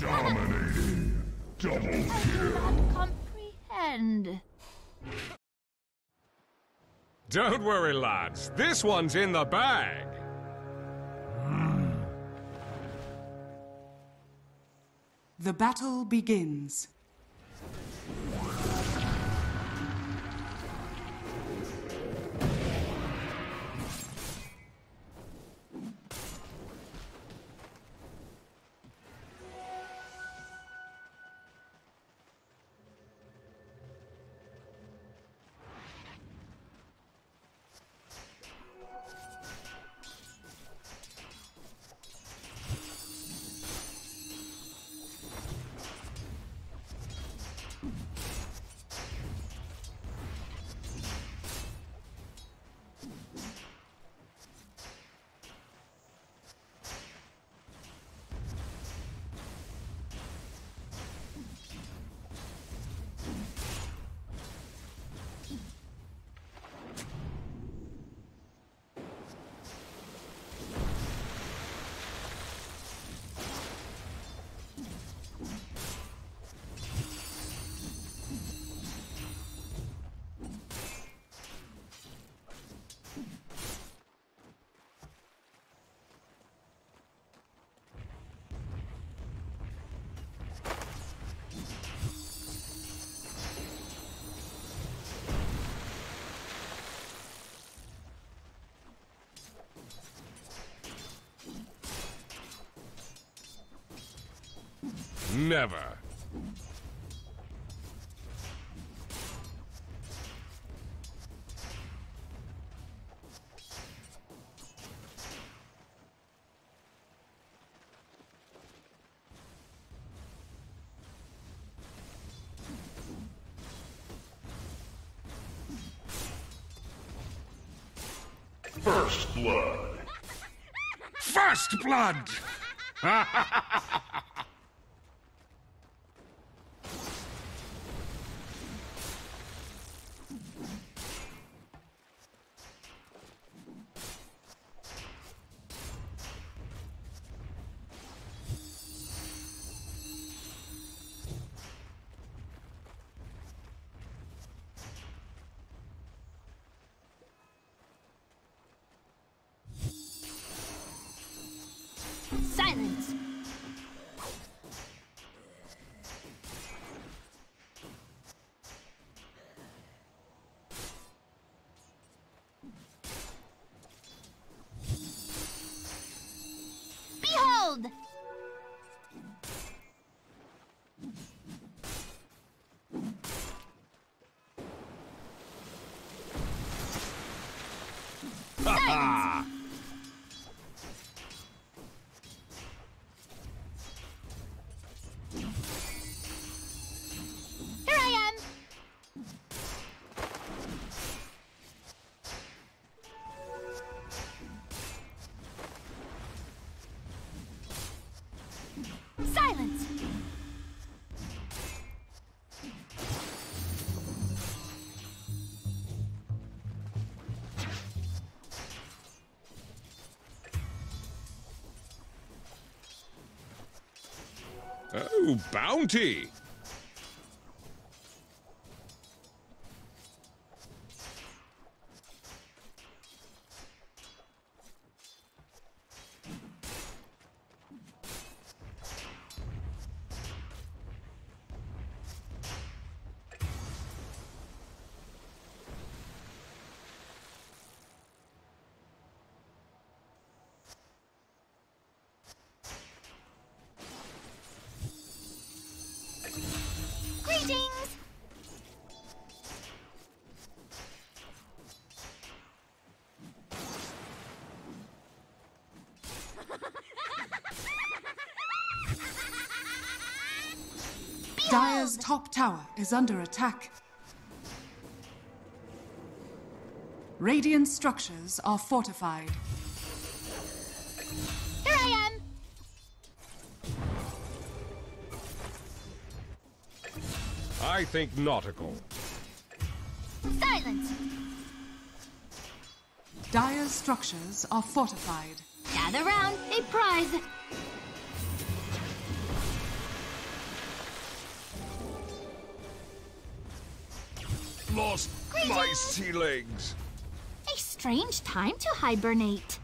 Dominating. Double kill. I kill. cannot comprehend. Don't worry, lads. This one's in the bag. The battle begins. Never. First blood. First blood! Silence. Behold! Silence. Oh, bounty! Dire's top tower is under attack. Radiant structures are fortified. Here I am. I think nautical. Silence. Dire's structures are fortified. Gather round. A prize. Lost my sea legs. A strange time to hibernate.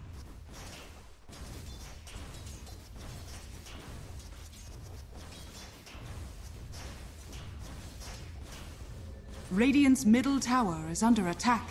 Radiant's middle tower is under attack.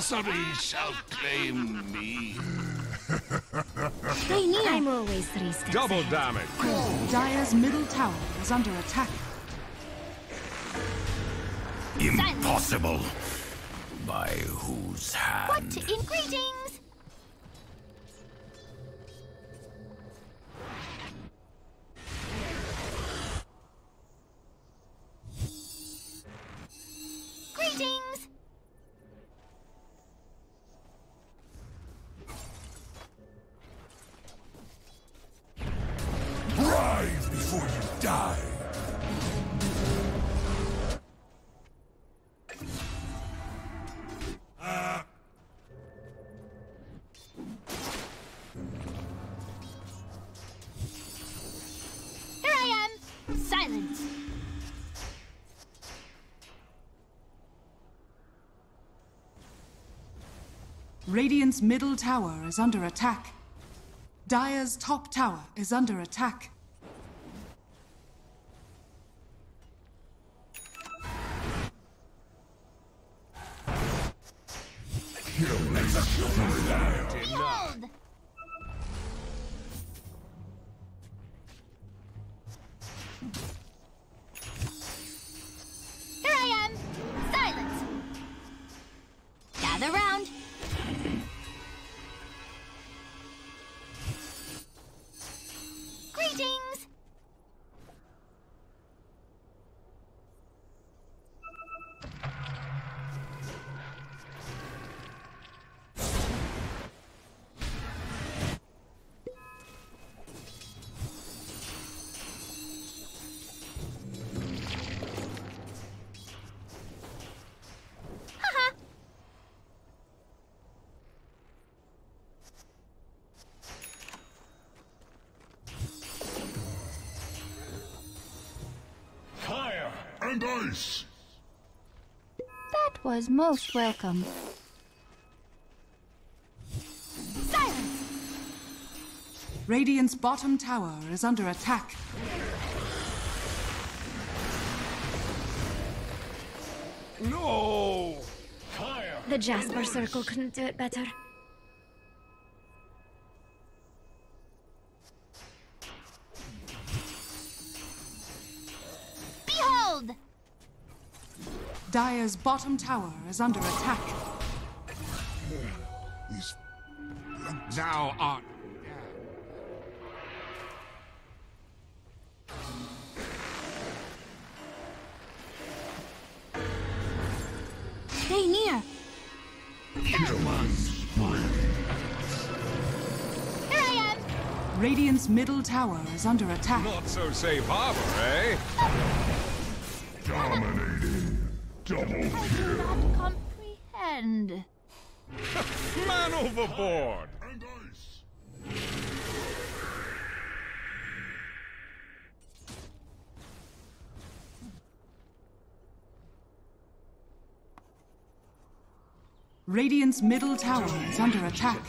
Sorcery shall claim me. Rainier. I'm always three steps Double ahead. damage. Dire's middle tower is under attack. Impossible. By whose hand? What in greetings? Radiant's middle tower is under attack. Dire's top tower is under attack. Here I am! Silence! Gather round! And ice. That was most welcome. Silence! Radiant's bottom tower is under attack. No! Fire! The Jasper Circle couldn't do it better. Dire's bottom tower is under attack. These Thou art. Stay near! humans. Here I am! Radiant's middle tower is under attack. Not so safe harbor, eh? Dominating. Double I do not comprehend. Man overboard! And ice. Radiant's middle tower is under attack.